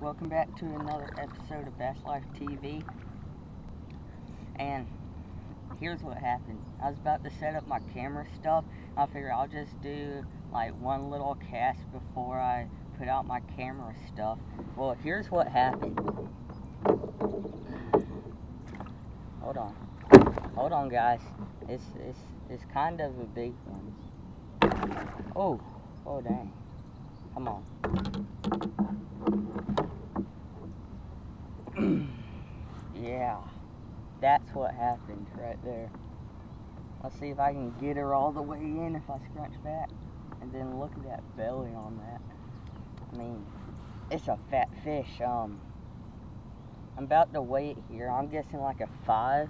welcome back to another episode of Bass Life TV. And here's what happened. I was about to set up my camera stuff. I figured I'll just do like one little cast before I put out my camera stuff. Well, here's what happened. Hold on. Hold on guys. It's it's it's kind of a big one. Oh, oh dang. Come on. yeah, that's what happened right there. Let's see if I can get her all the way in if I scrunch back. And then look at that belly on that. I mean, it's a fat fish. Um, I'm about to weigh it here. I'm guessing like a five.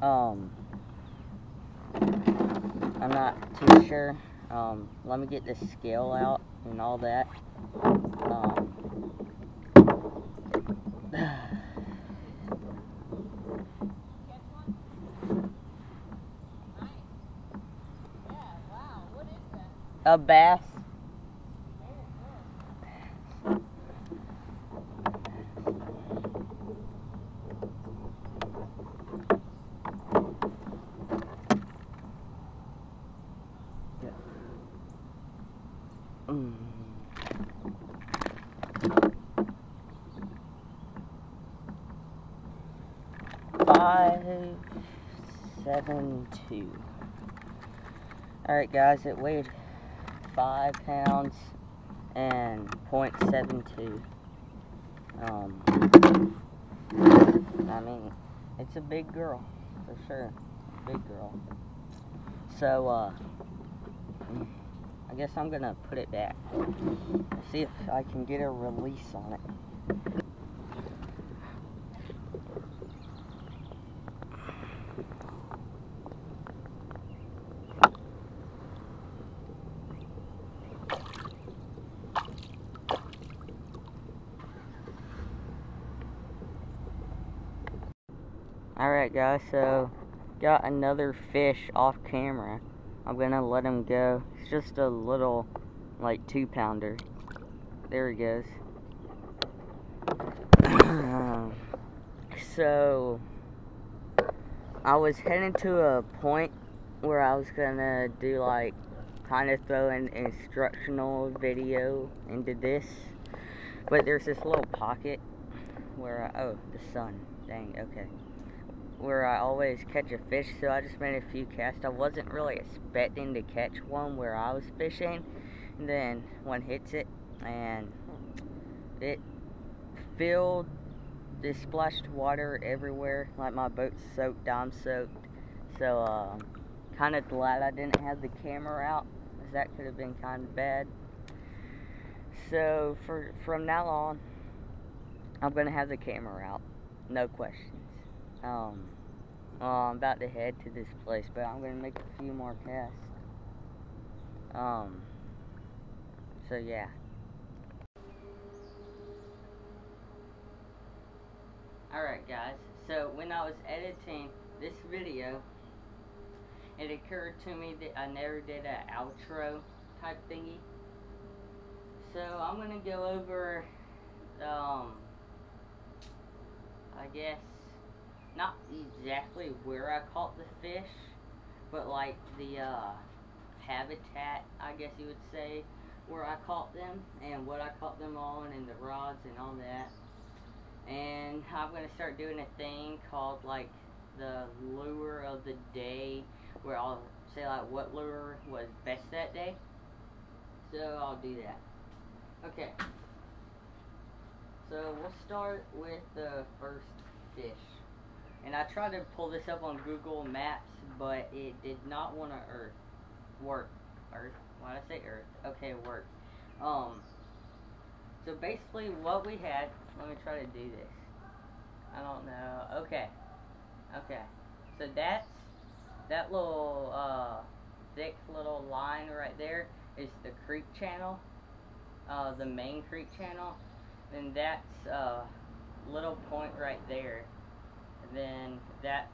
Um, I'm not too sure. Um, let me get the scale out and all that. Um, a bass. Five, seven, two. Alright guys, it weighed five pounds and 0.72. Um, I mean, it's a big girl, for sure. Big girl. So, uh, I guess I'm gonna put it back. See if I can get a release on it. Alright guys, so got another fish off camera. I'm gonna let him go. It's just a little, like, two pounder. There he goes. so, I was heading to a point where I was gonna do, like, kind of throw an instructional video into this. But there's this little pocket where, I, oh, the sun. Dang, okay where I always catch a fish, so I just made a few casts. I wasn't really expecting to catch one where I was fishing. And then one hits it, and it filled, it splashed water everywhere. Like my boat's soaked, I'm soaked. So, uh, kind of glad I didn't have the camera out, because that could have been kind of bad. So, for from now on, I'm going to have the camera out. No questions. Um, well, I'm about to head to this place, but I'm gonna make a few more casts. Um, so yeah. Alright guys, so when I was editing this video, it occurred to me that I never did an outro type thingy. So I'm gonna go over, um, I guess, not exactly where I caught the fish, but like the uh, habitat, I guess you would say, where I caught them and what I caught them on and the rods and all that. And I'm going to start doing a thing called like the lure of the day where I'll say like what lure was best that day. So I'll do that. Okay. So we'll start with the first fish. And I tried to pull this up on Google Maps, but it did not want to Earth work. Earth? Why did I say Earth? Okay, work. Um. So basically, what we had. Let me try to do this. I don't know. Okay. Okay. So that's that little uh, thick little line right there is the creek channel, uh, the main creek channel. And that's uh, little point right there then that's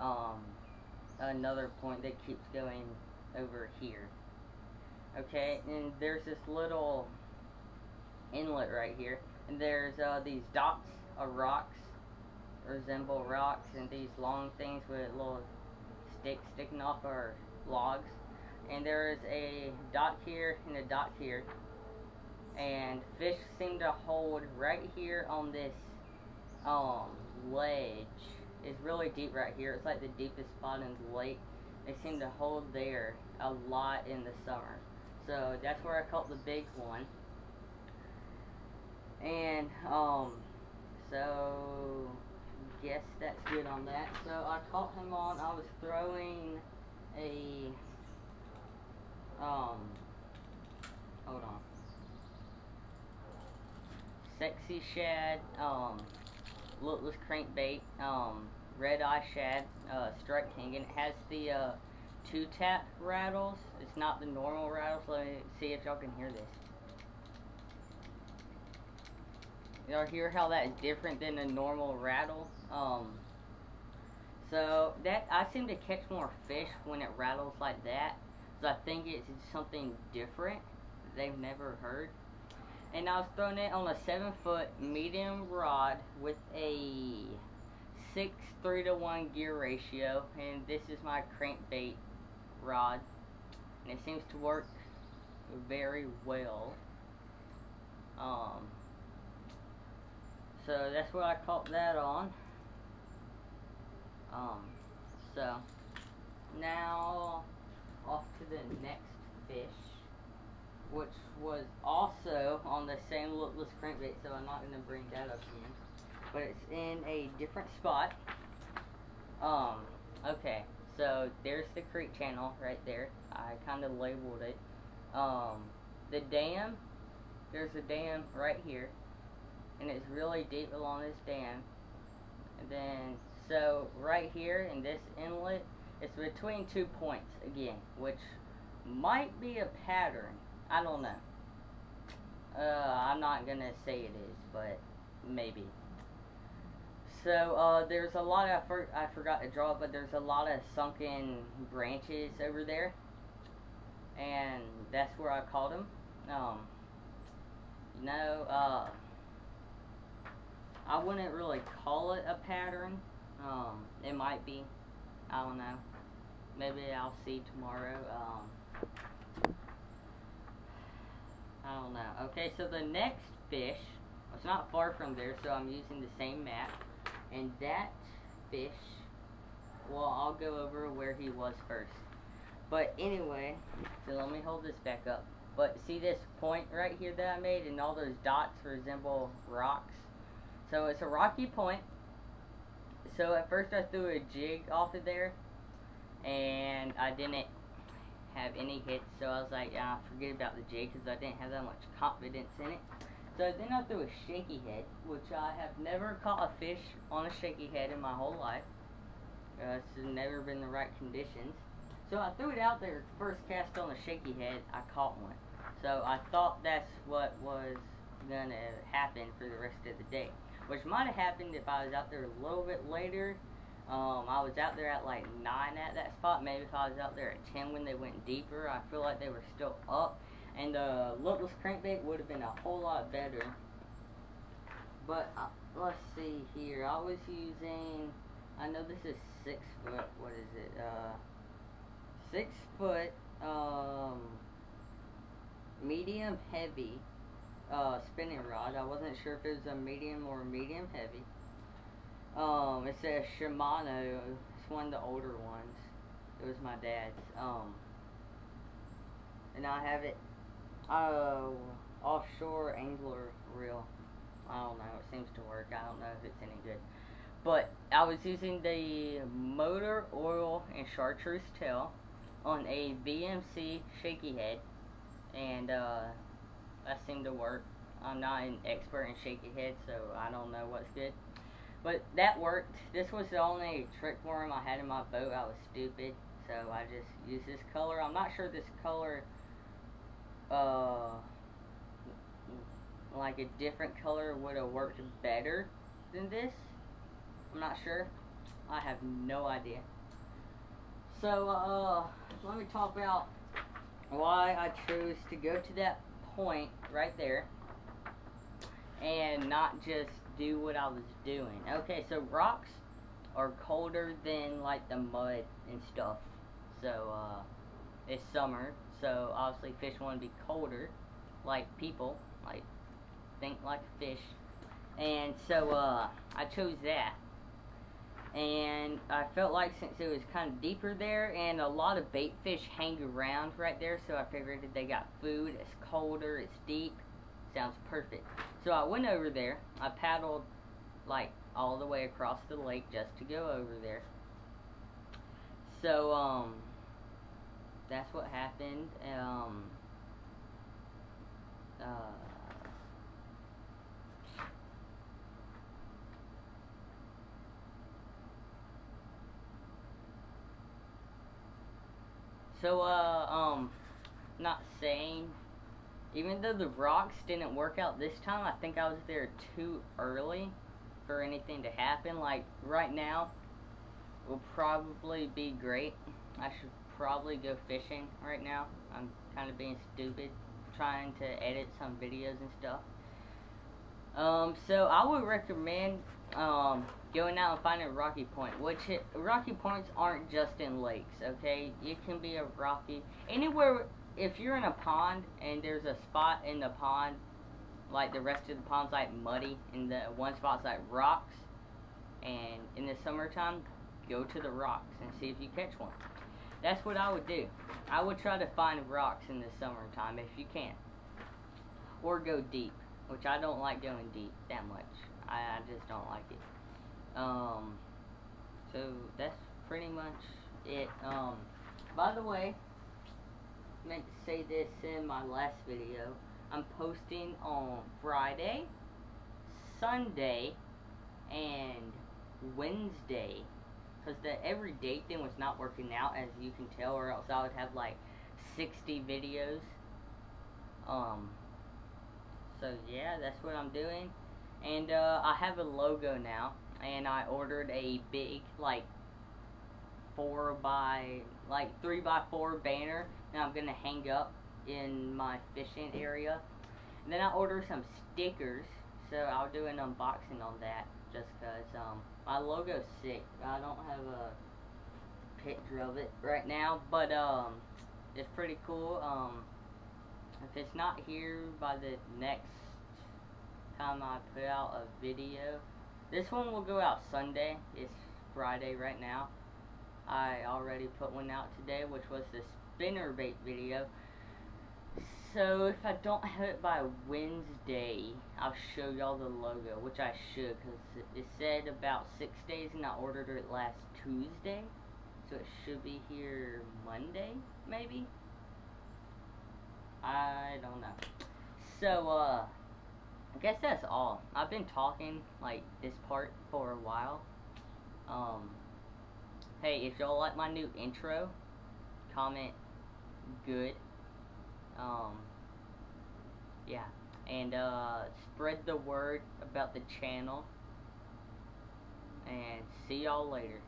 um, another point that keeps going over here. Okay, and there's this little inlet right here. And there's uh, these dots of rocks, resemble rocks, and these long things with little sticks sticking off our logs. And there's a dot here and a dot here. And fish seem to hold right here on this um, ledge. is really deep right here. It's like the deepest spot in the lake. They seem to hold there a lot in the summer. So that's where I caught the big one. And um so guess that's good on that. So I caught him on I was throwing a um hold on. Sexy shad, um lipless crankbait, um red eye shad, uh strike king and it has the uh two tap rattles. It's not the normal rattles. Let me see if y'all can hear this. Y'all hear how that is different than a normal rattle? Um, so that I seem to catch more fish when it rattles like that. So I think it's something different they've never heard. And I was throwing it on a seven foot medium rod with a six three to one gear ratio, and this is my crankbait rod. And it seems to work very well. Um, so that's what I caught that on. Um, so now off to the next fish which was also on the same lipless crankbait so I'm not going to bring that up again but it's in a different spot um, okay so there's the creek channel right there. I kind of labeled it. Um, the dam, there's a dam right here, and it's really deep along this dam. And then, so right here in this inlet, it's between two points again, which might be a pattern. I don't know. Uh, I'm not gonna say it is, but maybe. So uh, there's a lot of, for, I forgot to draw, but there's a lot of sunken branches over there, and that's where I caught them. Um, you know, uh, I wouldn't really call it a pattern. Um, it might be. I don't know. Maybe I'll see tomorrow. Um, I don't know. Okay, so the next fish, it's not far from there, so I'm using the same map. And that fish, well, I'll go over where he was first. But anyway, so let me hold this back up. But see this point right here that I made and all those dots resemble rocks? So it's a rocky point. So at first I threw a jig off of there and I didn't have any hits so I was like, ah, forget about the jig because I didn't have that much confidence in it. So then I threw a shaky head, which I have never caught a fish on a shaky head in my whole life. Uh, it's never been the right conditions. So I threw it out there, first cast on a shaky head, I caught one. So I thought that's what was going to happen for the rest of the day. Which might have happened if I was out there a little bit later. Um, I was out there at like 9 at that spot. Maybe if I was out there at 10 when they went deeper, I feel like they were still up and the lipless crankbait would have been a whole lot better. But uh, let's see here. I was using. I know this is six foot. What is it? Uh, six foot. Um, medium heavy. Uh, spinning rod. I wasn't sure if it was a medium or medium heavy. Um, it's a Shimano. It's one of the older ones. It was my dad's. Um, and I have it Oh, offshore angler reel. I don't know. It seems to work. I don't know if it's any good. But I was using the motor oil and chartreuse tail on a VMC shaky head, and uh, that seemed to work. I'm not an expert in shaky head, so I don't know what's good. But that worked. This was the only trick worm I had in my boat. I was stupid, so I just used this color. I'm not sure this color uh, like a different color would have worked better than this. I'm not sure. I have no idea. So, uh, let me talk about why I chose to go to that point right there and not just do what I was doing. Okay, so rocks are colder than like the mud and stuff. So uh, it's summer, so obviously fish want to be colder, like people, like think like a fish. And so uh, I chose that. And I felt like since it was kind of deeper there, and a lot of bait fish hang around right there, so I figured if they got food, it's colder, it's deep, sounds perfect. So I went over there, I paddled like all the way across the lake just to go over there. So, um, that's what happened. Um, uh, so, uh, um, not saying, even though the rocks didn't work out this time, I think I was there too early for anything to happen. Like, right now, will probably be great. I should probably go fishing right now. I'm kind of being stupid trying to edit some videos and stuff. Um, so I would recommend um, going out and finding a rocky point, which it, rocky points aren't just in lakes, okay? It can be a rocky anywhere. If you're in a pond and there's a spot in the pond, like the rest of the pond's like muddy, and the one spot's like rocks, and in the summertime, go to the rocks and see if you catch one. That's what I would do. I would try to find rocks in the summertime if you can. Or go deep, which I don't like going deep that much. I, I just don't like it. Um, so that's pretty much it. Um, by the way, meant to say this in my last video. I'm posting on Friday, Sunday, and Wednesday. Because the everyday thing was not working out as you can tell or else I would have like 60 videos. Um so yeah that's what I'm doing. And uh, I have a logo now and I ordered a big like four by like three by four banner that I'm gonna hang up in my fishing area and then I ordered some stickers so I'll do an unboxing on that just because um, my logo's sick. I don't have a picture of it right now, but um, it's pretty cool. Um, if it's not here by the next time I put out a video, this one will go out Sunday. It's Friday right now. I already put one out today, which was the spinner bait video. So if I don't have it by Wednesday, I'll show y'all the logo, which I should, because it said about six days, and I ordered it last Tuesday. So it should be here Monday, maybe? I don't know. So, uh, I guess that's all. I've been talking, like, this part for a while. Um, hey, if y'all like my new intro, comment good um, yeah, and uh, spread the word about the channel. And see y'all later.